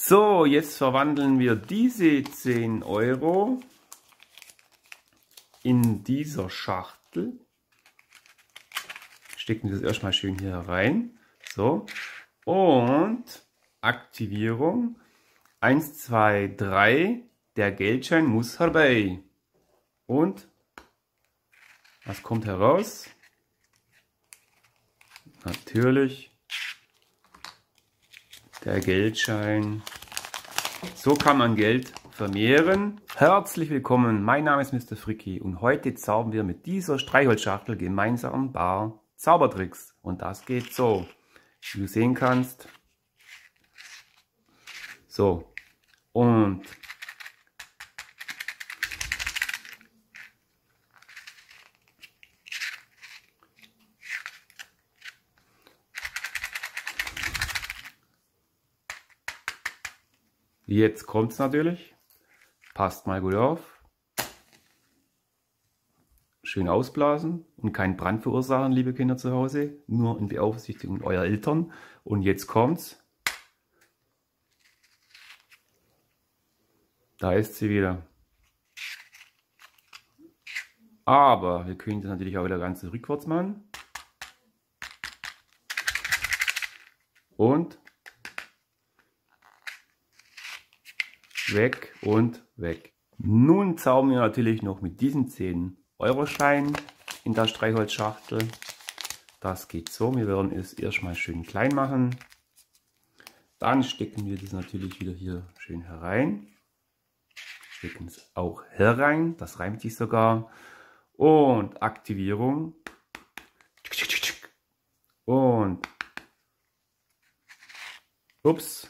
So, jetzt verwandeln wir diese 10 Euro in dieser Schachtel. Stecken das erstmal schön hier rein. So. Und Aktivierung. 1, 2, 3. Der Geldschein muss herbei. Und was kommt heraus? Natürlich der Geldschein. So kann man Geld vermehren. Herzlich willkommen, mein Name ist Mr. Fricki und heute zaubern wir mit dieser Streichholzschachtel gemeinsam ein paar Zaubertricks. Und das geht so, wie du sehen kannst. So, und Jetzt kommt es natürlich. Passt mal gut auf. Schön ausblasen und keinen Brand verursachen, liebe Kinder zu Hause. Nur in Beaufsichtigung eurer Eltern. Und jetzt kommt's. Da ist sie wieder. Aber wir können das natürlich auch wieder ganz rückwärts machen. Und weg und weg. Nun zaubern wir natürlich noch mit diesen 10 Euro Schein in der Streichholzschachtel. Das geht so, wir werden es erstmal schön klein machen. Dann stecken wir das natürlich wieder hier schön herein. Stecken es auch herein, das reimt sich sogar. Und Aktivierung. Und ups,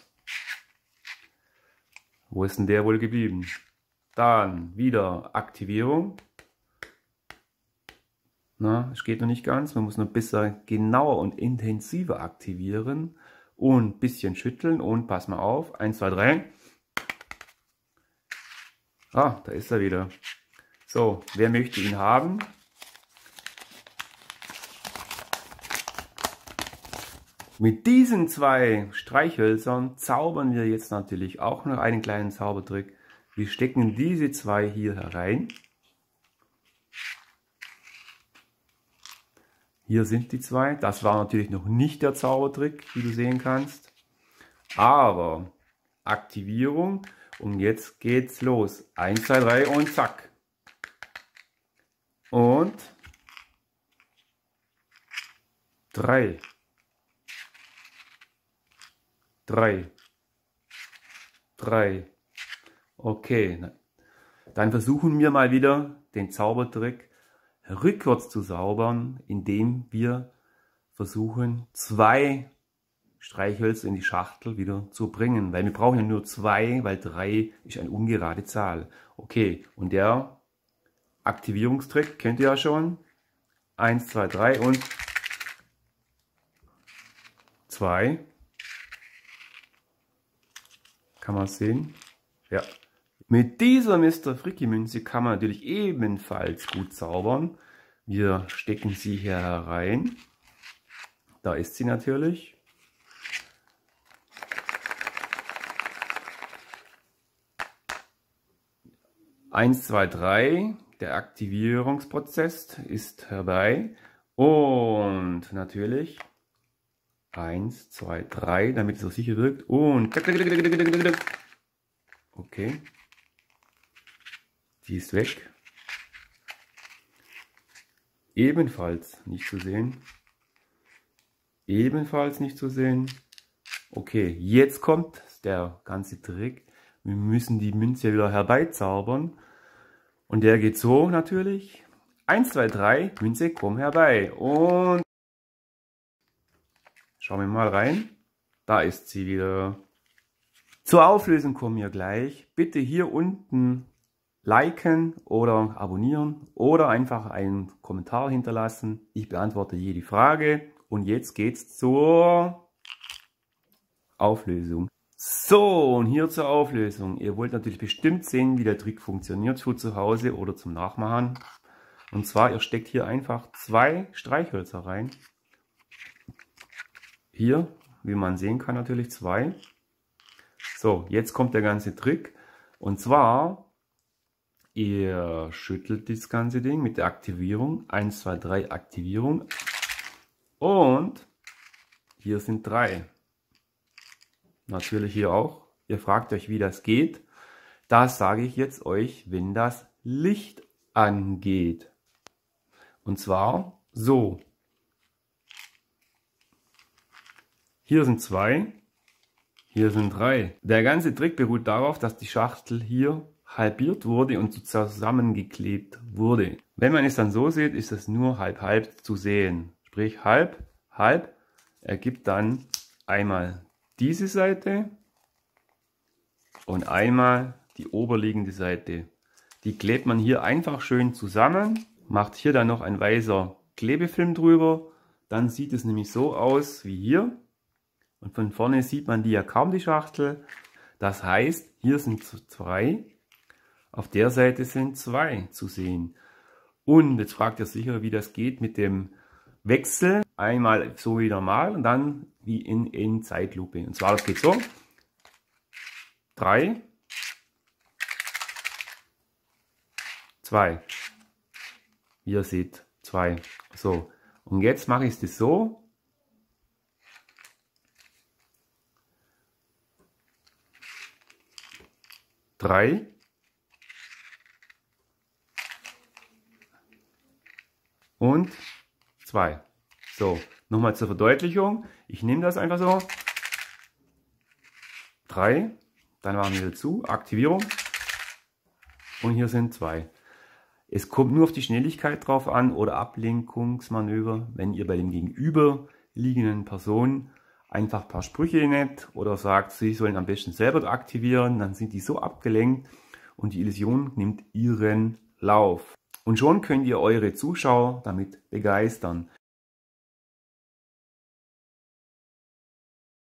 wo ist denn der wohl geblieben? Dann wieder Aktivierung. Na, es geht noch nicht ganz. Man muss noch ein bisschen genauer und intensiver aktivieren. Und ein bisschen schütteln. Und pass mal auf. 1, 2, 3. Ah, da ist er wieder. So, wer möchte ihn haben? Mit diesen zwei Streichhölzern zaubern wir jetzt natürlich auch noch einen kleinen Zaubertrick. Wir stecken diese zwei hier herein. Hier sind die zwei. Das war natürlich noch nicht der Zaubertrick, wie du sehen kannst. Aber Aktivierung und jetzt geht's los. 1, 2, 3 und zack. Und 3. 3. 3. Okay. Dann versuchen wir mal wieder den Zaubertrick rückwärts zu saubern, indem wir versuchen, zwei Streichhölzer in die Schachtel wieder zu bringen. Weil wir brauchen ja nur zwei, weil drei ist eine ungerade Zahl. Okay, und der Aktivierungstrick kennt ihr ja schon. Eins, zwei, drei und zwei. Kann man sehen? Ja. Mit dieser Mr. Fricki Münze kann man natürlich ebenfalls gut zaubern. Wir stecken sie hier herein. Da ist sie natürlich. Eins, zwei, drei. Der Aktivierungsprozess ist herbei. Und natürlich 1, 2, 3, damit es so sicher wirkt. Und okay. Die ist weg. Ebenfalls nicht zu sehen. Ebenfalls nicht zu sehen. Okay, jetzt kommt der ganze Trick. Wir müssen die Münze wieder herbeizaubern. Und der geht so natürlich. 1, 2, 3, Münze, komm herbei. Und Schauen wir mal rein. Da ist sie wieder. Zur Auflösung kommen wir gleich. Bitte hier unten liken oder abonnieren oder einfach einen Kommentar hinterlassen. Ich beantworte jede Frage. Und jetzt geht's zur Auflösung. So, und hier zur Auflösung. Ihr wollt natürlich bestimmt sehen, wie der Trick funktioniert für zu Hause oder zum Nachmachen. Und zwar, ihr steckt hier einfach zwei Streichhölzer rein. Hier, wie man sehen kann, natürlich zwei. So, jetzt kommt der ganze Trick. Und zwar, ihr schüttelt das ganze Ding mit der Aktivierung. 1, 2, 3 Aktivierung. Und hier sind drei. Natürlich hier auch. Ihr fragt euch, wie das geht. Das sage ich jetzt euch, wenn das Licht angeht. Und zwar so. Hier sind zwei, hier sind drei. Der ganze Trick beruht darauf, dass die Schachtel hier halbiert wurde und zusammengeklebt wurde. Wenn man es dann so sieht, ist es nur halb halb zu sehen. Sprich halb, halb ergibt dann einmal diese Seite und einmal die oberliegende Seite. Die klebt man hier einfach schön zusammen, macht hier dann noch ein weißer Klebefilm drüber. Dann sieht es nämlich so aus wie hier. Und von vorne sieht man die ja kaum die Schachtel. Das heißt, hier sind zwei, auf der Seite sind zwei zu sehen. Und jetzt fragt ihr sicher, wie das geht mit dem Wechsel. Einmal so wie normal und dann wie in, in Zeitlupe. Und zwar, das geht so. Drei, zwei. Wie ihr seht, zwei. So, und jetzt mache ich es so. Drei. Und zwei. So, nochmal zur Verdeutlichung. Ich nehme das einfach so. Drei. Dann machen wir zu. Aktivierung. Und hier sind zwei. Es kommt nur auf die Schnelligkeit drauf an oder Ablenkungsmanöver, wenn ihr bei dem gegenüberliegenden Person einfach ein paar Sprüche nennt oder sagt, sie sollen am besten selber aktivieren, dann sind die so abgelenkt und die Illusion nimmt ihren Lauf. Und schon könnt ihr eure Zuschauer damit begeistern.